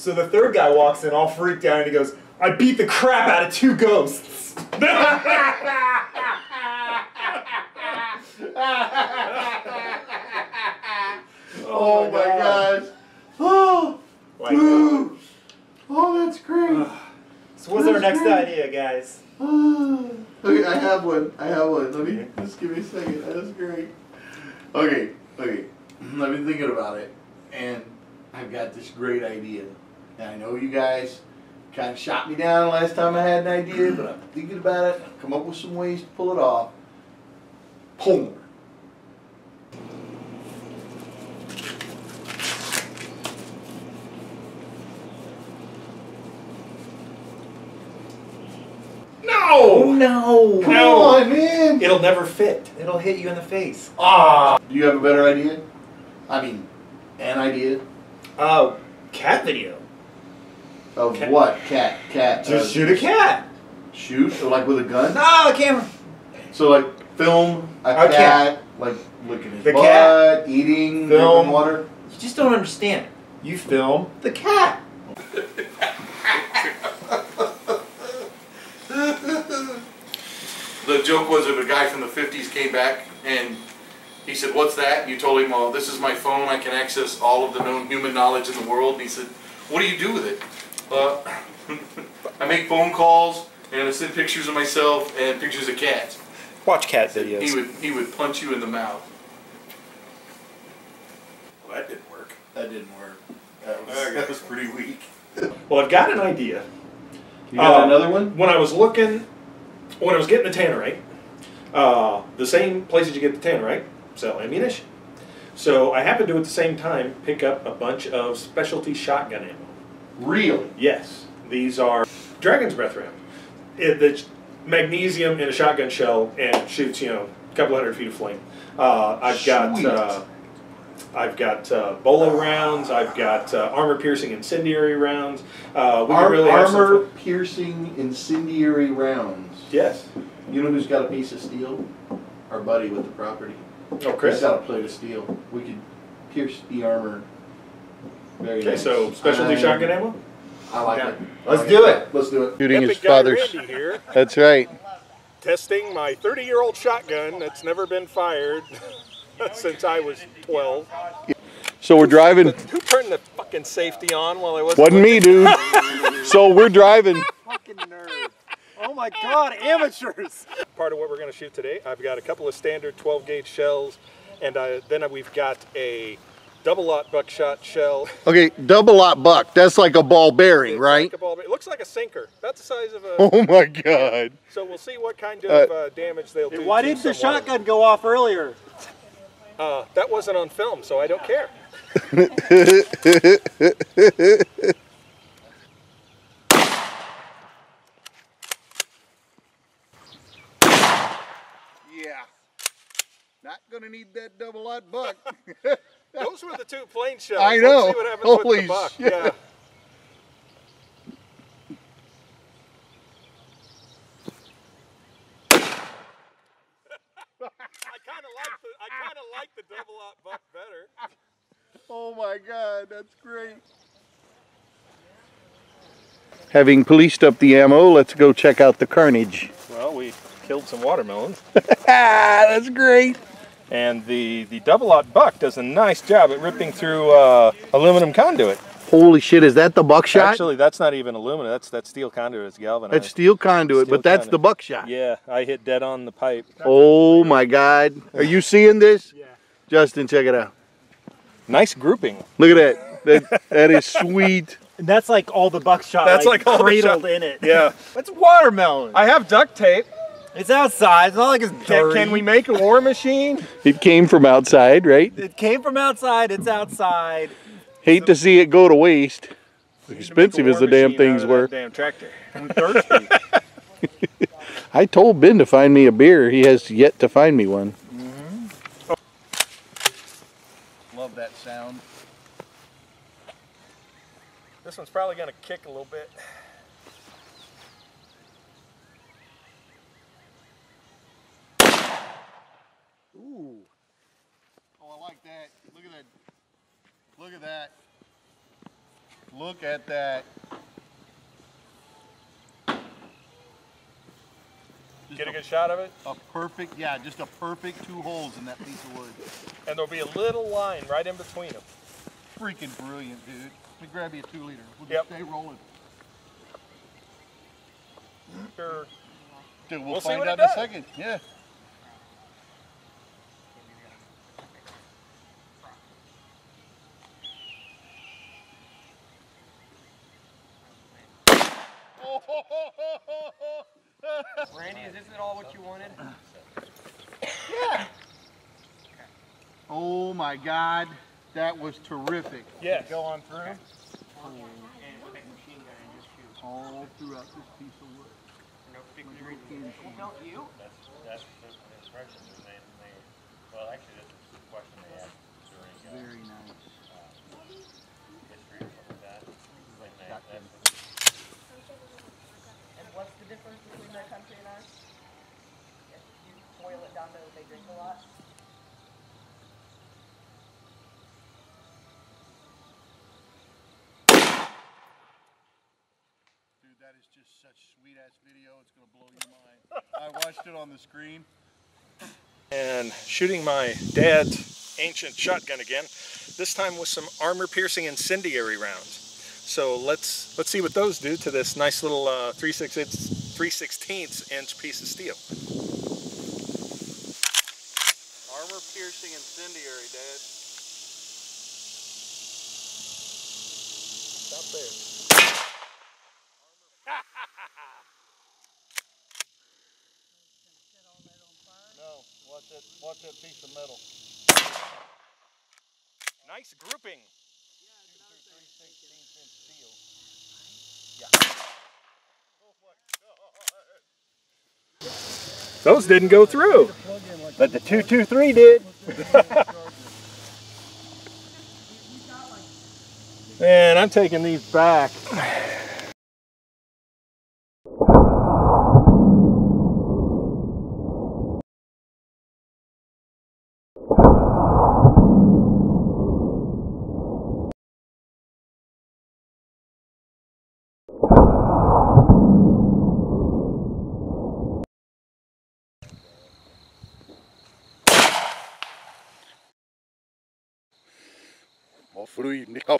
So the third guy walks in all freaked out and he goes, I beat the crap out of two ghosts. Oh, my gosh. Oh, Like, woo. oh, that's great. so what's our next great. idea, guys? Okay, I have one. I have one. Let me just give me a second. That's great. Okay, okay. I've been thinking about it, and I've got this great idea. And I know you guys kind of shot me down last time I had an idea, but I'm thinking about it. I've come up with some ways to pull it off. Homer. No! no! Come No. on, man. It'll never fit. It'll hit you in the face. Ah. Do you have a better idea? I mean, an idea Uh, cat video. Of Cat. what? Cat, cat. Just uh, shoot a cat. Shoot, or like with a gun. No, the camera. So like film a, A cat, cat. like licking his The butt, cat. eating, Film. water. You just don't understand. You film the cat. The joke was that a guy from the 50s came back and he said, What's that? You told him, Well, this is my phone. I can access all of the known human knowledge in the world. And he said, What do you do with it? Uh, I make phone calls and I send pictures of myself and pictures of cats. Watch cat videos. He videos. would, he would punch you in the mouth. Well, that didn't work. That didn't work. That was, that was pretty weak. Well, I've got an idea. You got Uh, another one? When I was looking, when I was getting the tannerite, uh, the same places you get the tannerite sell ammunition. So I happened to at the same time pick up a bunch of specialty shotgun ammo. Really? Yes, these are Dragon's Breath round. It, it's magnesium in a shotgun shell and shoots, you know, a couple hundred feet of flame. Uh, I've got uh, I've got uh, bolo rounds. I've got uh, armor-piercing incendiary rounds. Uh, Ar- really armor piercing incendiary rounds. Yes. You know who's got a piece of steel? Our buddy with the property. Oh, He's Chris. got a plate of steel. We could pierce the armor. Very Okay, nice. so specialty I- shotgun ammo. I like Yeah. it. Let's I do it. Let's do it. Shooting his Epic Guy father's. Here, That's right. testing my 30-year-old shotgun that's never been fired since I was 12. So we're driving. Who turned the fucking safety on while I wasn't? Wasn't me, dude. So we're driving. Fucking nerd. Oh my god, amateurs! Part of what we're going to shoot today, I've got a couple of standard 12 gauge shells, and I, then we've got a double aught buckshot shell. Okay, double aught buck. That's like a ball bearing, It's right? like a ball- it looks like a sinker, about the size of a. Oh my God. So we'll see what kind of uh, damage they'll do. Why didn't the someone. shotgun go off earlier? Uh, that wasn't on film, so I don't care. Yeah. Not gonna need that double aught buck. Those were the two plain shells. I Let's know. see what happens with Holy the buck. shit. Yeah. I kind of like the I kind of like the double aught buck better. Oh my God, that's great. Having policed up the ammo, let's go check out the carnage. Well, we killed some watermelons, Ah, that's great. And the the double aught buck does a nice job at ripping through uh, aluminum conduit. Holy shit, is that the buckshot? Actually, that's not even aluminum. That's that steel conduit. It's galvanized. that's steel conduit, Steel but that's conduit. the buckshot. Yeah, I hit dead on the pipe. Oh my God. Are you seeing this? Yeah. Justin, check it out. Nice grouping. Look at that. That, that is sweet. And that's like all the buckshot That's like all the cradled shot- in it. Yeah. That's watermelon. I have duct tape. It's outside. It's not like it's Can, dirty. can we make a war machine? It came from outside, right? It came from outside. It's outside. Hate to see it go to waste. Expensive as the damn things were. Damn tractor. I'm thirsty. I told Ben to find me a beer. He has yet to find me one. Mm-hmm. Love that sound. This one's probably gonna kick a little bit. Ooh. Oh, I like that. Look at that. Look at that. Look at that. Just Get a good shot of it, a perfect, yeah, just a perfect two holes in that piece of wood. and there'll be a little line right in between them. Freaking brilliant, dude. Let me grab you a two liter. We'll Yep. just stay rolling. Sure. Dude, we'll, We'll find out in a second. Yeah. Randy, is this at all what you wanted? Oh my God, that was terrific. Yes. Go on through. And pick machine gun and just shoot. All throughout this piece of wood. No particular reason. Well, don't you? That's, that's the instructions are made, they, well, actually, that's the question they asked during, uh, Very nice. history or something like that. When they, that's, And what's the difference between their country and ours? If you boil it down to they drink a lot. Dude, that is just such sweet ass video. It's gonna blow your mind. I watched it on the screen. and shooting my dad's ancient shotgun again. This time with some armor-piercing incendiary rounds. So let's let's see what those do to this nice little uh, 3 16 inch piece of steel. Armor piercing incendiary, Dad. Stop there. No, watch that, watch that piece of metal. Nice grouping. Those didn't go through. But the 223 did. Man, I'm taking these back. All free now.